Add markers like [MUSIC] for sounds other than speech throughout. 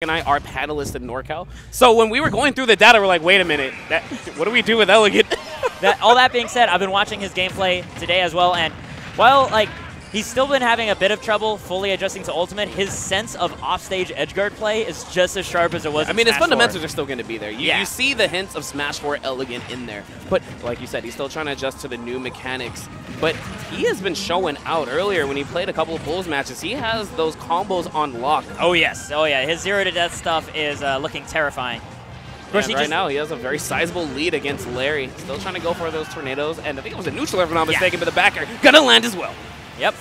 and I are panelists in NorCal. So when we were going through the data, we're like, wait a minute, that, what do we do with Elegant? that, all that being said, I've been watching his gameplay today as well, and while like he's still been having a bit of trouble fully adjusting to Ultimate, his sense of offstage edgeguard play is just as sharp as it was. I mean, his fundamentals are still going to be there. You, Yeah. you see the hints of Smash 4 Elegant in there. But like you said, he's still trying to adjust to the new mechanics. But he has been showing out earlier when he played a couple of Bulls matches. He has those combos on lock. Oh yes, oh yeah, his zero to death stuff is uh, looking terrifying. Right just, now, he has a very sizable lead against Larry. Still trying to go for those tornadoes, and I think it was a neutral, if I'm not Yeah. but the back air gonna land as well. Yep.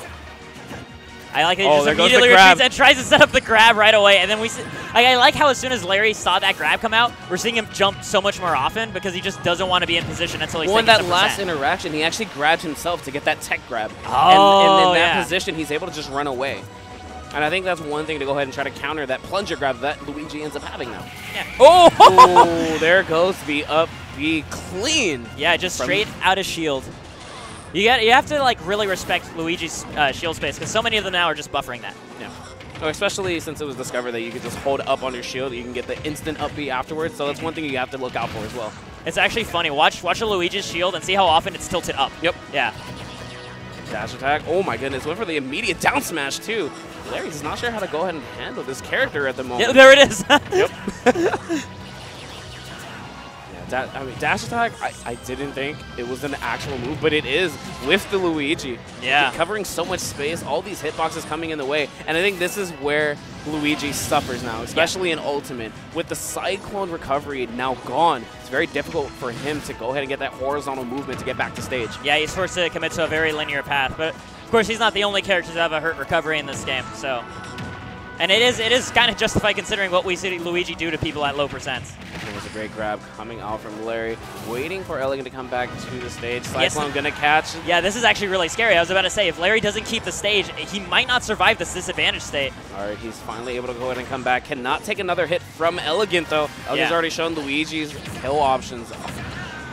I like that he Oh, just there goes the immediately grab. retreats and tries to set up the grab right away, and then we see. Like, I like how as soon as Larry saw that grab come out, we're seeing him jump so much more often because he just doesn't want to be in position until he's Well, in that last interaction, he actually grabbed himself to get that tech grab. and, Oh, and in that yeah. position, he's able to just run away. And I think that's one thing to go ahead and try to counter that plunger grab that Luigi ends up having now. Yeah. Oh, oh there goes the up B clean. Yeah, just straight out of shield. You got you have to like really respect Luigi's uh, shield space because so many of them now are just buffering that. Yeah. Oh, especially since it was discovered that you could just hold up on your shield, you can get the instant up B afterwards. So that's one thing you have to look out for as well. It's actually funny. Watch watch a Luigi's shield and see how often it's tilted up. Yep. Yeah. Dash attack. Oh my goodness, went for the immediate down smash too. Larry's not sure how to go ahead and handle this character at the moment. yeah there it is. [LAUGHS] Yep. [LAUGHS] Yeah, da- I mean, dash attack, I, I didn't think it was an actual move, but it is with the Luigi. Yeah. Covering so much space, all these hitboxes coming in the way, and I think this is where Luigi suffers now, especially in Ultimate. With the Cyclone recovery now gone, it's very difficult for him to go ahead and get that horizontal movement to get back to stage. yeah, he's forced to commit to a very linear path, but of course he's not the only character to have a hurt recovery in this game. So, and it is it is kind of justified considering what we see Luigi do to people at low percents. It was a great grab coming out from Larry, waiting for Elegant to come back to the stage. Yes. Cyclone gonna catch. Yeah, this is actually really scary. I was about to say, if Larry doesn't keep the stage, he might not survive this disadvantage state. All right, he's finally able to go ahead and come back. Cannot take another hit from Elegant, though. Elegant's Yeah. already shown Luigi's kill options.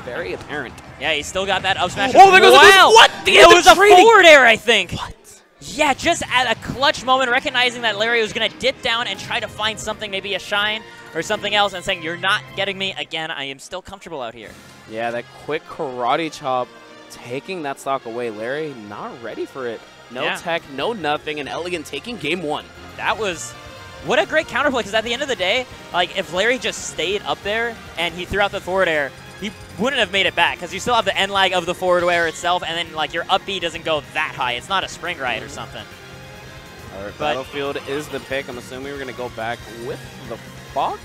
Very apparent. Yeah, he's still got that up smash. Oh, there goes wow. What? The it was a forward air, I think. What? Yeah, just at a clutch moment, recognizing that Larry was going to dip down and try to find something, maybe a shine or something else, and saying, "You're not getting me again. I am still comfortable out here." Yeah, that quick karate chop taking that stock away. Larry not ready for it. No Yeah. tech, no nothing, and Elegant taking game one. That was what a great counterplay. Because at the end of the day, like if Larry just stayed up there and he threw out the forward air, he wouldn't have made it back because you still have the end lag of the forward air itself, and then like your up B doesn't go that high. It's not a spring ride or something. All right, But- Battlefield is the pick. I'm assuming we're going to go back with the Fox.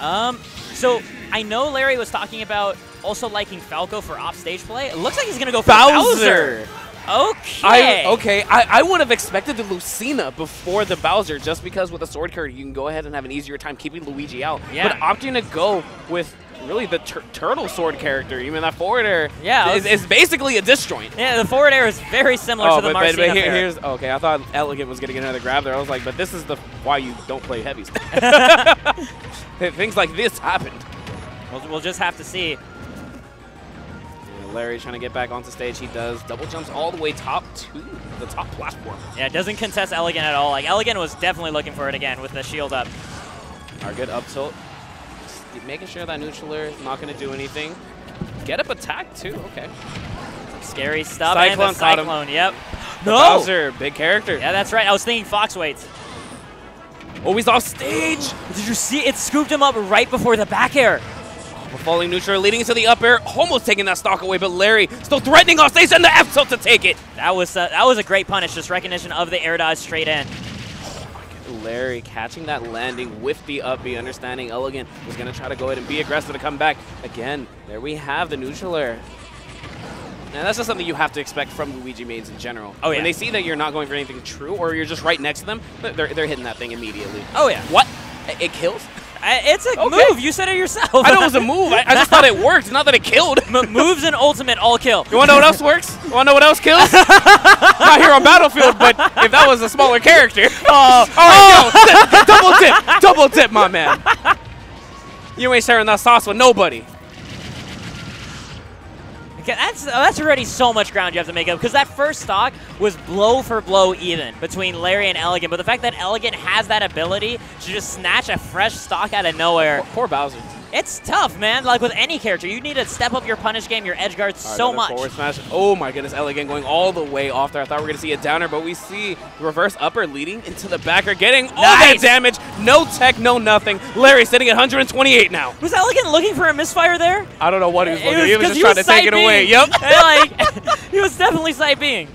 Um, so I know Larry was talking about also liking Falco for offstage play. It looks like he's gonna go for Bowser. Okay. I, okay, I, I would have expected the Lucina before the Bowser just because with a sword card you can go ahead and have an easier time keeping Luigi out. Yeah. But opting to go with really the tur- turtle sword character, even that forward air Yeah, is, is basically a disjoint. Yeah, the forward air is very similar Oh, to the but, Marcina but here, here's okay. I thought Elegant was gonna get another grab there. I was like, but this is the why you don't play heavies. [LAUGHS] [LAUGHS] Things like this happened. We'll, we'll just have to see. Larry trying to get back onto stage. He does double jumps all the way top to the top platform. Yeah, doesn't contest Elegant at all. Like Elegant was definitely looking for it again with the shield up. Our good up tilt. Just making sure that neutral is not going to do anything. Get up attack too. Okay. Scary stuff. Cyclone and. Cyclone, yep. The No! Bowser, big character. Yeah, that's right. I was thinking Fox waits. Oh, he's off stage. Did you see? It scooped him up right before the back air. We're falling neutral, leading into the up air, almost taking that stock away, but Larry still threatening off stage and the F tilt to take it. That was uh, that was a great punish. Just recognition of the air dodge straight in. Larry catching that landing with the up B, understanding Elegant was going to try to go ahead and be aggressive to come back. Again, there we have the neutral air. Now, that's just something you have to expect from Luigi mains in general. Oh, yeah. When they see that you're not going for anything true or you're just right next to them, they're, they're hitting that thing immediately. Oh yeah. What? It kills? [LAUGHS] I, it's a Okay. move. You said it yourself. I know it was a move. I, I just thought it [LAUGHS] worked, not that it killed. M- moves and ultimate all kill. You want to know what else works? You want to know what else kills? [LAUGHS] not here on Battlefield, but if that was a smaller character. [LAUGHS] Oh, All right, yo, double dip, double dip, my man. You ain't sharing that sauce with nobody. That's uh, that's already so much ground you have to make up because that first stock was blow for blow even between Larry and Elegant. But the fact that Elegant has that ability to just snatch a fresh stock out of nowhere, Poor Bowser. It's tough, man. Like with any character, you need to step up your punish game, your edge guard right, so much. Forward smash. Oh my goodness, Elegant going all the way off there. I thought we were going to see a down air, but we see reverse upper leading into the back air, getting all that Nice. damage. No tech, no nothing. Larry sitting at 128 now. Was Elegant looking for a misfire there? I don't know what he was looking. he was just trying to take it away. Yep. And, [LAUGHS] like, [LAUGHS] [LAUGHS] he was definitely side being.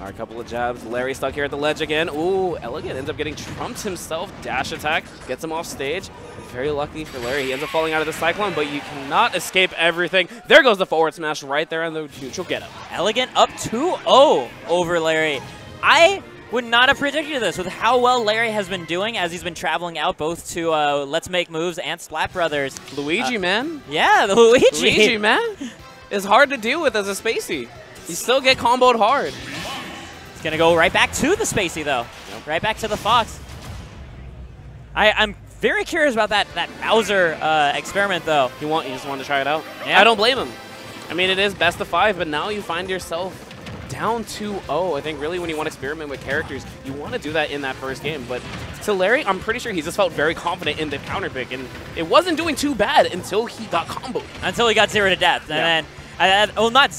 Right, a couple of jabs. Larry stuck here at the ledge again. Ooh, Elegant ends up getting trumped himself. Dash attack gets him off stage. Very lucky for Larry. He ends up falling out of the Cyclone, but you cannot escape everything. There goes the forward smash right there on the neutral get him. Elegant up 2-0 over Larry. I would not have predicted this with how well Larry has been doing as he's been traveling out both to uh, Let's Make Moves and Splat Brothers. Luigi, man. Yeah, the [LAUGHS] Luigi. Luigi, man. Is hard to deal with as a Spacey. You still get comboed hard. He's going to go right back to the Spacey, though. Yep. Right back to the Fox. I, I'm very curious about that, that Bowser uh, experiment, though. You want? You just want to try it out? Yeah. I don't blame him. I mean, it is best of five, but now you find yourself down 2-0. I think really when you want to experiment with characters, you want to do that in that first game. But to Larry, I'm pretty sure he just felt very confident in the counter pick, and it wasn't doing too bad until he got comboed. Until he got zero to death. And Yeah. then, I, I, well, not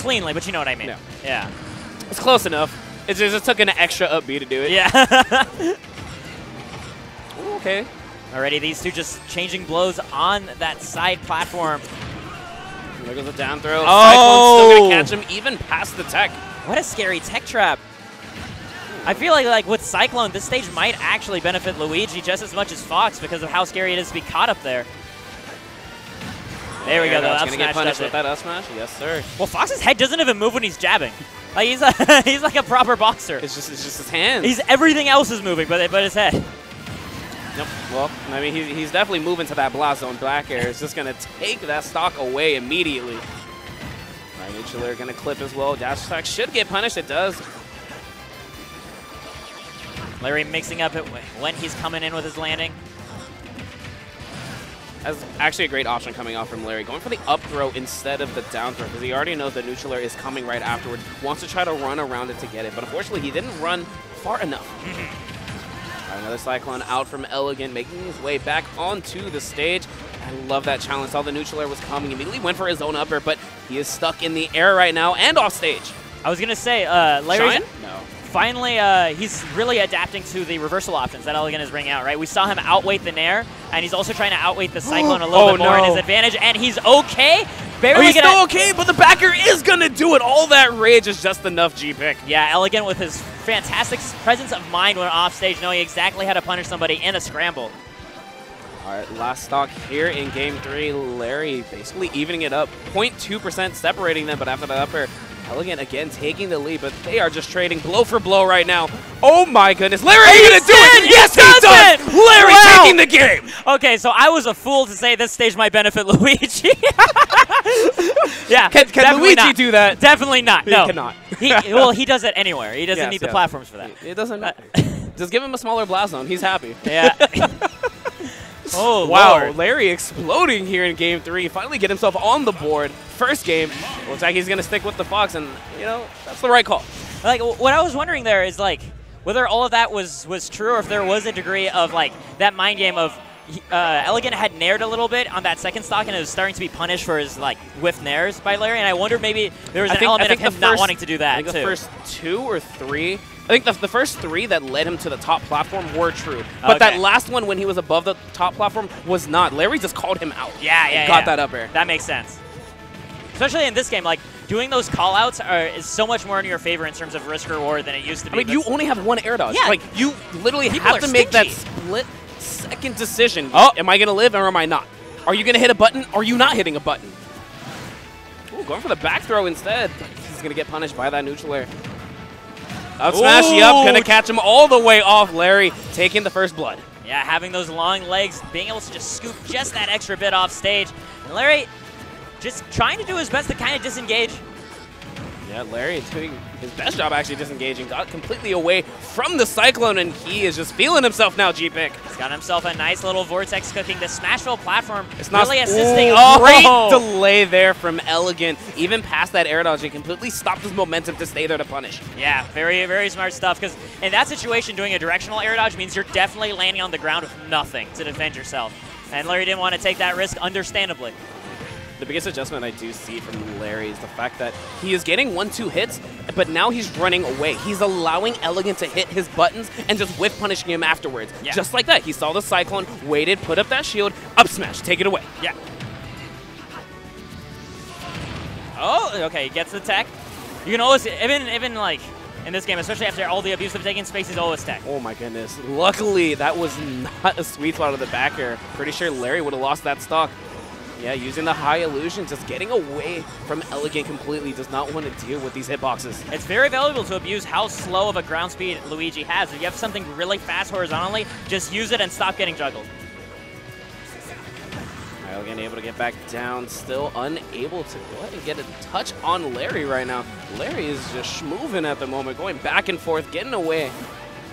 cleanly, but you know what I mean. Yeah. Yeah. It's close enough. It just, took an extra up B to do it. Yeah. [LAUGHS] Ooh, okay. Already, these two just changing blows on that side platform. There goes a down throw. Oh! Cyclone's still gonna catch him even past the tech. What a scary tech trap. I feel like like with Cyclone, this stage might actually benefit Luigi just as much as Fox because of how scary it is to be caught up there. There we go. The That's up gonna get punished with it. that up smash. Yes, sir. Well, Fox's head doesn't even move when he's jabbing. Like he's a, [LAUGHS] he's like a proper boxer. It's just it's just his hands. He's everything else is moving, but but his head. Nope. Well, I mean, he's, he's definitely moving to that blast zone. Back air is just going to take that stock away immediately. All right, Nuclear going to clip as well. Dash attack should get punished. It does. Larry mixing up it when he's coming in with his landing. That's actually a great option coming off from Larry. Going for the up throw instead of the down throw because he already knows that air is coming right afterwards. Wants to try to run around it to get it. But unfortunately, he didn't run far enough. Right, another Cyclone out from Elegant, making his way back onto the stage. I love that challenge. Saw the neutral air was coming. Immediately went for his own upper, but he is stuck in the air right now and off stage. I was gonna say, uh, Larry's Shine? No. finally, uh, he's really adapting to the reversal options that Elegant is bringing out, right? We saw him outweight the Nair, and he's also trying to outweight the Cyclone [GASPS] a little Oh, bit more in his advantage, and he's okay. Oh, Barely he's gonna, still okay, but the back air is going to do it. All that rage is just enough G-pick. Yeah, Elegant with his fantastic presence of mind when off stage, knowing exactly how to punish somebody in a scramble. All right, last stock here in game three. Larry basically evening it up. 0.2% separating them, but after the upper, Elegant again taking the lead, but they are just trading blow for blow right now. Oh my goodness. Larry, are you He going to do it? Yes, He he does it! Larry Wow! taking the game! Okay, so I was a fool to say this stage might benefit [LAUGHS] Luigi. [LAUGHS] yeah, Can, can Luigi not. do that? Definitely not. He no, cannot. he, well, he does it anywhere. He doesn't Yes, need the yes. platforms for that. It doesn't uh, matter. Just give him a smaller blast zone. He's happy. [LAUGHS] Yeah. [LAUGHS] oh Wow, Lord. Larry exploding here in game three. Finally get himself on the board. First game. Looks like he's going to stick with the Fox, and, you know, that's the right call. Like what I was wondering there is like whether all of that was was true or if there was a degree of like that mind game of uh, Elegant had naired a little bit on that second stock and it was starting to be punished for his like whiff nairs by Larry and I wonder maybe there was I an think, element of the him not wanting to do I that think the first two or three. I think the, the first three that led him to the top platform were true, but that last one when he was above the top platform was not. Larry just called him out. yeah, yeah, got yeah. that up air. That makes sense. Especially in this game, like doing those callouts are is so much more in your favor in terms of risk reward than it used to be. I mean, you only have one air dodge. Yeah. Like you literally People have to make that split second decision. Oh. am I gonna live or am I not? Are you gonna hit a button? Or are you not hitting a button? Ooh, going for the back throw instead. He's gonna get punished by that neutral air. Up smash, yep, Ooh. gonna catch him all the way off. Larry taking the first blood. Yeah, having those long legs, being able to just scoop just that extra bit off stage. And Larry just trying to do his best to kind of disengage. Yeah, Larry is doing his best job actually disengaging. Got completely away from the Cyclone, and he is just feeling himself now, G-Pick. He's got himself a nice little vortex cooking. The Smashville platform It's not really assisting. Ooh, oh, great delay there from Elegant. Even past that air dodge, he completely stopped his momentum to stay there to punish. Yeah, very, very smart stuff. Because in that situation, doing a directional air dodge means you're definitely landing on the ground with nothing to defend yourself. And Larry didn't want to take that risk, understandably. The biggest adjustment I do see from Larry is the fact that he is getting one-two hits, but now he's running away. He's allowing Elegant to hit his buttons and just whiff punishing him afterwards. Yeah. Just like that. He saw the Cyclone, waited, put up that shield, up smash, take it away. Yeah. Oh, okay, he gets the tech. You can always, even, even like, in this game, especially after all the abuse of taking space, he's always tech. Oh my goodness. Luckily, that was not a sweet spot of the back air. Pretty sure Larry would have lost that stock. Yeah, using the high illusion, just getting away from Elegant completely, does not want to deal with these hitboxes. It's very valuable to abuse how slow of a ground speed Luigi has. If you have something really fast horizontally, just use it and stop getting juggled. Elegant able to get back down, still unable to go ahead and get a touch on Larry right now. Larry is just moving at the moment, going back and forth, getting away.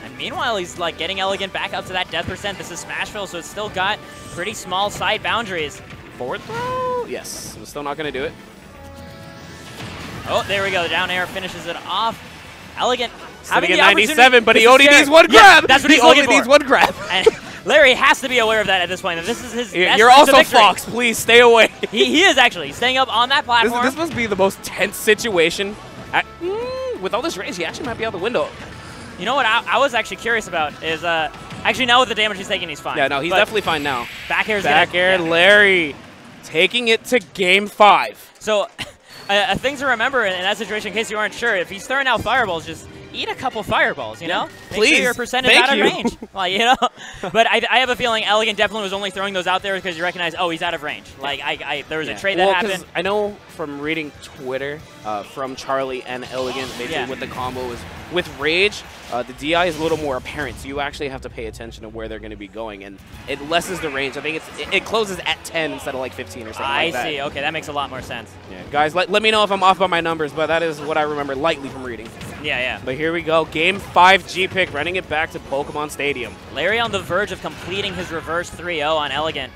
And meanwhile, he's like getting Elegant back up to that death percent. This is Smashville, so it's still got pretty small side boundaries. Forward throw? Yes, I'm still not going to do it. Oh, there we go. The down air finishes it off. Elegant having at opportunity- 97, but he only needs one Yeah, grab. that's what he only for. needs one grab. [LAUGHS] And Larry has to be aware of that at this point. that This is his. best You're also. Fox. Please stay away. [LAUGHS] He, he is actually staying up on that platform. this must be the most tense situation. I- mm, with all this range, he actually might be out the window. you know what I, I was actually curious about is uh actually now with the damage he's taking, he's fine. Yeah, no, he's But definitely fine now. back air's Back gonna, air, yeah. Larry taking it to game five. So, a, a thing to remember in, in that situation, in case you aren't sure, if he's throwing out fireballs, just eat a couple fireballs. You know, Make please. sure your percent is Thank out of you. range. [LAUGHS] Like you know, but I, I have a feeling Elegant definitely was only throwing those out there because you recognize, oh, he's out of range. Like I, I there was a trade that well, 'cause happened. I know from reading Twitter uh, from Charlie and Elegant, basically Yeah. what the combo is. With Rage, uh, the DI is a little more apparent, so you actually have to pay attention to where they're going to be going, and it lessens the range. I think it's it, it closes at 10 instead of like 15 or something I like that. see. Okay, that makes a lot more sense. Yeah. Guys, let, let me know if I'm off by my numbers, but that is what I remember lightly from reading. Yeah, yeah. But here we go, Game 5 G-Pick, running it back to Pokemon Stadium. Larry on the verge of completing his reverse 3-0 on Elegant.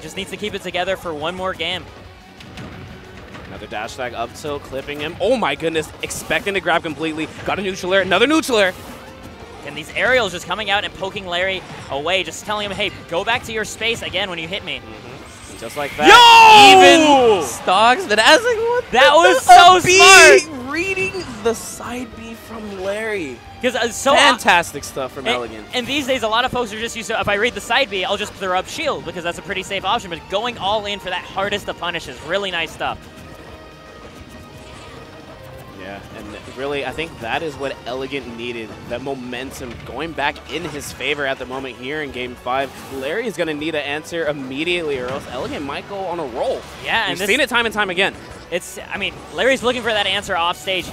Just needs to keep it together for one more game. Another dash tag up tilt, clipping him. Oh my goodness, expecting to grab completely. Got a neutral air, another neutral air. And these aerials just coming out and poking Larry away, just telling him, hey, go back to your space again when you hit me. Mm-hmm. Just like that. Yo! Even stocks that has like what That the- was so B! smart. Reading the side B from Larry. Because uh, so Fantastic stuff from and, Elegant. and these days, a lot of folks are just used to, if I read the side B, I'll just throw up shield because that's a pretty safe option. But going all in for that hardest to punish is really nice stuff. Yeah, and really, I think that is what Elegant needed. That momentum going back in his favor at the moment here in Game 5. Larry is going to need an answer immediately or else Elegant might go on a roll. Yeah, and We've seen it time and time again. It's, I mean, Larry's looking for that answer off stage.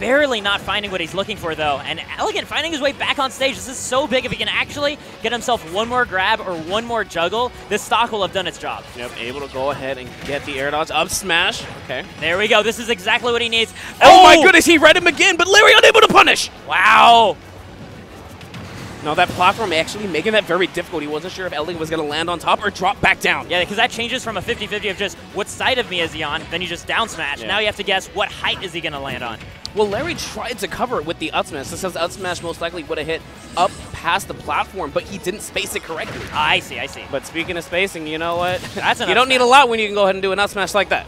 Barely not finding what he's looking for, though. And Elegant finding his way back on stage. This is so big. If he can actually get himself one more grab or one more juggle, this stock will have done its job. Yep, able to go ahead and get the air dodge up smash. Okay. There we go. This is exactly what he needs. Oh, my oh! goodness, he read him again, but Larry unable to punish. Wow. No, that platform actually making that very difficult. He wasn't sure if Elegant was going to land on top or drop back down. Yeah, because that changes from a 50-50 of just what side of me is he on, then you just down smash. Yeah. Now you have to guess what height is he going to land on. Well, Larry tried to cover it with the up smash. This says up smash most likely would have hit up past the platform, but he didn't space it correctly. I see, I see. But speaking of spacing, you know what? [LAUGHS] That's an you don't need a lot when you can go ahead and do an up smash like that.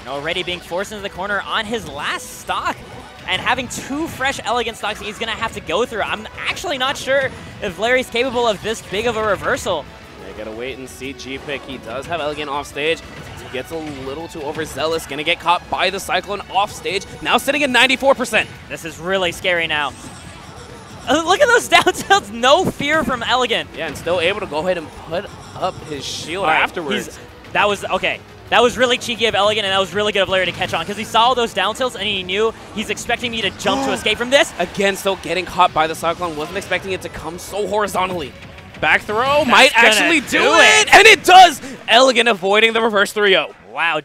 And already being forced into the corner on his last stock. And having two fresh elegant stocks he's going to have to go through. I'm actually not sure if Larry's capable of this big of a reversal. They gotta wait and see G-Pick. He does have Elegant off stage. He gets a little too overzealous. Gonna get caught by the Cyclone off stage. Now sitting at 94%. This is really scary now. Uh, look at those [LAUGHS] down tilts. No fear from Elegant. Yeah, and still able to go ahead and put up his shield right, afterwards. That was, okay. That was really cheeky of Elegant, and that was really good of Larry to catch on, because he saw all those down tilts, and he knew he's expecting me to jump to [GASPS] escape from this. Again, still getting caught by the Cyclone. Wasn't expecting it to come so horizontally. Back throw might actually do, do it. it. And it does! Elegant avoiding the reverse 3-0. Wow,